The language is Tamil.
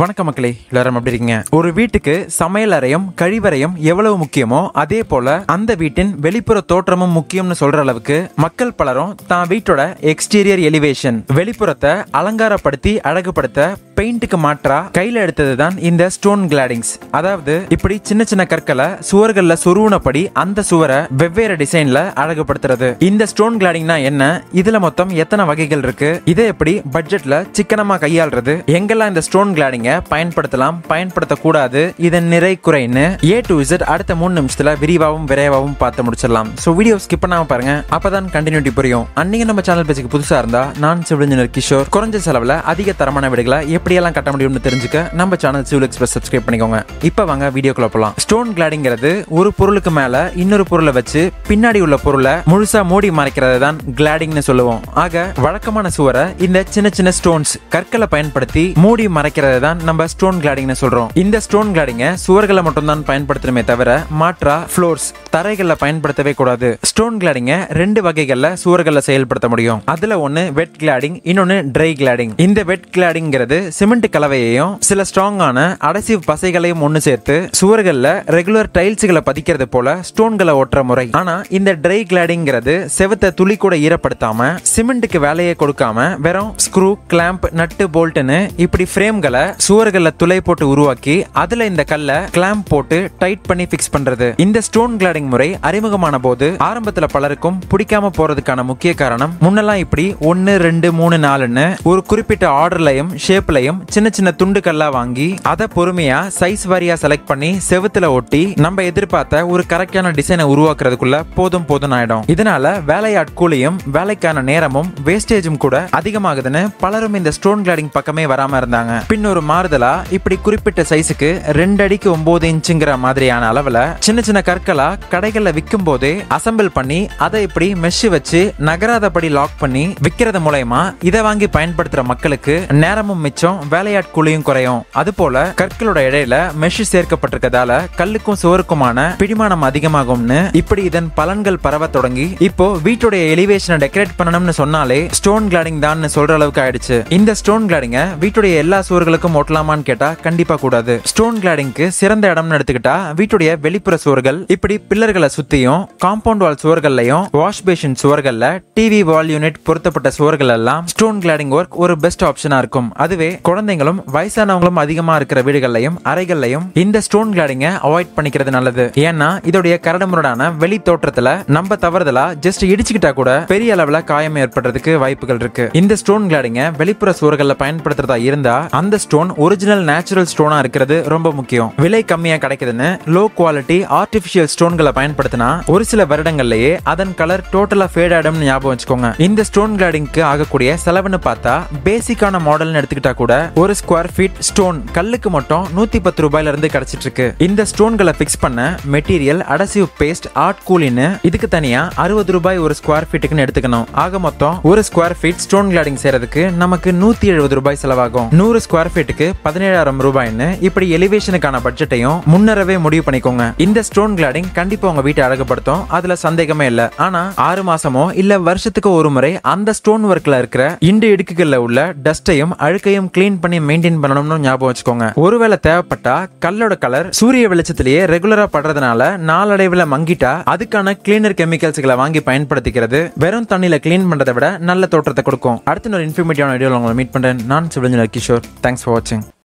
வணக்கம் மக்களே எல்லாரும் எப்படி இருக்கீங்க? ஒரு வீட்டுக்கு சமையல் அறையும் கழிவறையும் எவ்வளவு முக்கியமோ அதே போல அந்த வீட்டின் வெளிப்புற தோற்றமும் முக்கியம்னு சொல்ற அளவுக்கு மக்கள் பலரும் தான் வீட்டோட எக்ஸ்டீரியர் எலிவேஷன் வெளிப்புறத்தை அலங்காரப்படுத்தி அழகுபடுத்த பெயிண்ட்டுக்கு மாற்றா கையில எடுத்தது தான் இந்த ஸ்டோன் கிளாடிங்ஸ் அதாவது இப்படி சின்ன சின்ன கற்களை சுவர்கள்ல சொருவுனபடி அந்த சுவரை வெவ்வேறு டிசைன்ல அழகுபடுத்துறது. இந்த ஸ்டோன் கிளாடிங்னா என்ன? இதுல மொத்தம் எத்தனை வகைகள் இருக்கு? இதை எப்படி பட்ஜெட்ல சிக்கனமா கையாளுறது? எங்கெல்லாம் இந்த ஸ்டோன் கிளாடிங்க பயன்படுத்தலாம் பயன்படுத்தக்கூடாது. இதன் நிறை குறைன்னு ஏ டு இசட் அடுத்த மூணு நிமிஷத்துல விரிவாகவும் விரைவாகவும் பார்த்து முடிச்சிடலாம். ஸோ வீடியோ ஸ்கிப் பண்ணாம பாருங்க. அப்பதான் கண்டினியூட்டி புரியும். அன்னைக்கு நம்ம சேனல் பேஜுக்கு புதுசா இருந்தா நான் சிவிலிஞ்சனர் கிஷோர். குறைஞ்ச செலவுல அதிக தரமான வீடுகளை எப்படியெல்லாம் கட்ட முடியும்னு தெரிஞ்சுக்க நம்ம சேனல் சிவில் எக்ஸ்பிரஸ் சப்ஸ்கிரைப் பண்ணிக்கோங்க. இப்போ வாங்க வீடியோக்குள்ள போலாம். ஸ்டோன் கிளாடிங்கிறது ஒரு பொருளுக்கு மேல இன்னொரு பொருளை வச்சு பின்னாடி உள்ள பொருளை முழுசா மூடி மறைக்கிறது தான் கிளாடிங்னு சொல்லுவோம். ஆக வழக்கமான சுவரை இந்த சின்ன சின்ன ஸ்டோன்ஸ் கற்களை பயன்படுத்தி மூடி மறைக்கிறது தான் நம்ம ஸ்டோன் கிளாடிங்னு சொல்றோம். இந்த ஸ்டோன் கிளாடிங்க சுவர்களை மட்டும்தான் பயன்படுத்தணுமே தவிர மாற்றா ஃப்ளோர்ஸ் தரைகளில் பயன்படுத்தவே கூடாது. ஸ்டோன் கிளாடிங்க ரெண்டு வகைகளில் சுவர்களில் செயல்படுத்த முடியும். அதுல ஒன்னு வெட் கிளாடிங் இன்னொன்னு ட்ரை கிளாடிங் இந்த வெட் கிளாடிங்கிறது சிமெண்ட் கலவையையும் சில ஸ்ட்ராங்கான அடசிவ் பசைகளையும் ஒன்று சேர்த்து சுவர்களில் ரெகுலர் டைல்ஸ்களை பதிக்கிறது போல ஸ்டோன்களை ஒட்டுற முறை. ஆனா இந்த ட்ரை கிளாடிங்கிறது செவத்தை துளி கூட ஈரப்படுத்தாம சிமெண்ட்டுக்கு வேலையை கொடுக்காம வெறும் ஸ்க்ரூ கிளாம்ப் நட்டு போல்ட்னு இப்படி ஃப்ரேம்களை சுவர்களை துளை போட்டு உருவாக்கி அதுல இந்த கல்லை கிளாம்ப் போட்டு டைட் பண்ணி ஃபிக்ஸ் பண்றது. இந்த ஸ்டோன் கிளாடிங் முறை அறிமுகமான போது ஆரம்பத்துல பலருக்கும் பிடிக்காம போறதுக்கான முக்கிய காரணம் முன்னெல்லாம் இப்படி ஒன்னு ரெண்டு மூணு நாலுன்னு ஒரு குறிப்பிட்ட ஆர்டர்லயும் ஷேப்லயும் சின்ன சின்ன துண்டு கல்லா வாங்கி அதை பொறுமையா சைஸ் வாரியா செலக்ட் பண்ணி செவுத்துல ஒட்டி நம்ம எதிர்பார்த்த ஒரு கரெக்டான டிசைனை உருவாக்குறதுக்குள்ள போதும் போதும் ஆயிடும். இதனால வேலையாட்கூலியும் வேலைக்கான நேரமும் வேஸ்டேஜும் கூட அதிகமாகுதுன்னு பலரும் இந்த ஸ்டோன் கிளாடிங் பக்கமே வராம இருந்தாங்க. பின் ஒரு மாறுதலா? இப்படி குறிப்பிட்ட சைஸுக்கு ரெண்டு அடிக்கு ஒன்பது இன்ச்சுங்கிற மாதிரியான அளவுல சின்ன சின்ன கற்களா கடைகள்ல விற்கும் போதே அசம்பிள் பண்ணி அதை இப்படி மெஷ் வச்சு நகராதபடி லாக் பண்ணி விற்கிறது மூலயமா இதை வாங்கி பயன்படுத்துற மக்களுக்கு நேரமும் மிச்சம் வேலையாட்கூலியும் குறையும். அது போல கற்களோட இடையில மெஷ் சேர்க்கப்பட்டிருக்கதால கல்லுக்கும் சுவருக்குமான பிடிமானம் அதிகமாகும்னு இப்படி இதன் பலன்கள் பரவ தொடங்கி இப்போ வீட்டுடைய எலிவேஷனை டெக்கரேட் பண்ணணும்னு சொன்னாலே ஸ்டோன் கிளாடிங் தான் சொல்ற அளவுக்கு ஆயிடுச்சு. இந்த ஸ்டோன் கிளாடிங்க வீட்டுடைய எல்லா சுவர்களுக்கும் ஒட்டலாமான்னு கேட்டா கண்டிப்பா கூடாது. ஸ்டோன் கிளாடிங்க்கு சிறந்த இடம்னு எடுத்துக்கிட்டா வீட்டுடைய வெளிப்புற சுவர்கள் இப்படி பில்லர்களை சுத்தியும் காம்பவுண்ட் வால் சுவர்கள்லயும் வாஷ் பேஷன் சுவர்கள்ல டிவி வால் யூனிட் பொருத்தப்பட்ட சுவர்கள் எல்லாம் ஸ்டோன் கிளாடிங் ஒர்க் ஒரு பெஸ்ட் ஆப்ஷனா இருக்கும். அதுவே குழந்தைங்களும் வயசானவங்களும் அதிகமா இருக்கிற வீடுகள்லயும் அறைகள்லயும் இந்த ஸ்டோன் கிளாடிங்க அவாய்ட் பண்ணிக்கிறது நல்லது. ஏன்னா இதோடைய கரடுமுரடான வெளி தோற்றத்துல நம்ம தவறுதலா ஜஸ்ட் இடிச்சுக்கிட்டா கூட பெரிய அளவுல காயம் ஏற்படுறதுக்கு வாய்ப்புகள் இருக்கு. இந்த ஸ்டோன் கிளாடிங்க வெளிப்புற சுவர்கள்ல பயன்படுத்துறதா இருந்தா அந்த ஸ்டோன் ஒரிஜினல் நேச்சுரல் ஸ்டோனா இருக்கிறது ரொம்ப முக்கியம். விலை கம்மியா கிடைக்குதுன்னு லோ குவாலிட்டி ஆர்டிபிஷியல் ஸ்டோன்களை பயன்படுத்தினா ஒரு சில வருடங்கள்லயே அதன் கலர் டோட்டலா ஃபேட் ஆயிடும்னு ஞாபகம் வச்சுக்கோங்க. இந்த ஸ்டோன் கிளாடிங்க்கு ஆகக்கூடிய செலவுன்னு பார்த்தா பேசிக்கான மாடல்னு எடுத்துக்கிட்டா கூட ஒரு ஸ்கொயர் ஃபீட் ஸ்டோன் கல்லுக்கு மட்டும் நூத்தி பத்து ரூபாயில இருந்து கிடைச்சிட்டு இருக்கு இந்த ஸ்டோன்களை ஃபிக்ஸ் பண்ண மெட்டீரியல் அடசிவ் பேஸ்ட் ஆர்ட் கூலின்னு இதுக்கு தனியா அறுபது ரூபாய் ஒரு ஸ்கொயர் ஃபீட்டுக்குன்னு எடுத்துக்கணும். ஆக மொத்தம் ஒரு ஸ்கொயர் ஃபீட் ஸ்டோன் கிளாடிங் செய்யறதுக்கு நமக்கு நூத்தி எழுபது ரூபாய் செலவாகும். நூறு ஸ்கொயர் ஃபீட்டுக்கு பதினேழாயிரம் ரூபாய்னு இப்படி எலிவேஷனுக்கான பட்ஜெட்டையும் முன்னரவே முடிவு பண்ணிக்கோங்க. இந்த ஸ்டோன் கிளாடிங் கண்டிப்பா உங்க வீட்டை அழகுபடுத்தும். அதுல சந்தேகமே இல்ல. ஆனா ஆறு மாசமோ இல்ல வருஷத்துக்கு ஒரு முறை அந்த ஸ்டோன் ஒர்க்ல இருக்கிற இண்டு இடுக்குகள்ல உள்ள டஸ்டையும் அழுக்கையும் கிளீன் பண்ணி மெயின்டைன் பண்ணணும்னு ஞாபகம் வச்சுக்கோங்க. ஒருவேளை தேவைப்பட்டா கல்லோட கலர் சூரிய வெளிச்சத்திலேயே ரெகுலரா படுறதுனால நாளடைவுல மங்கிட்டா அதுக்கான கிளீனர் கெமிக்கல்ஸ்களை வாங்கி பயன்படுத்திக்கிறது. வெறும் தண்ணியில கிளீன் பண்றதை விட நல்ல தோற்றத்தை கொடுக்கும். அடுத்த ஒரு இன்ஃபர்மேட்டிவான வீடியோவில் உங்களை மீட் பண்றேன். நான் சிவலிஞ்சர் கிஷோர். Thanks for watching.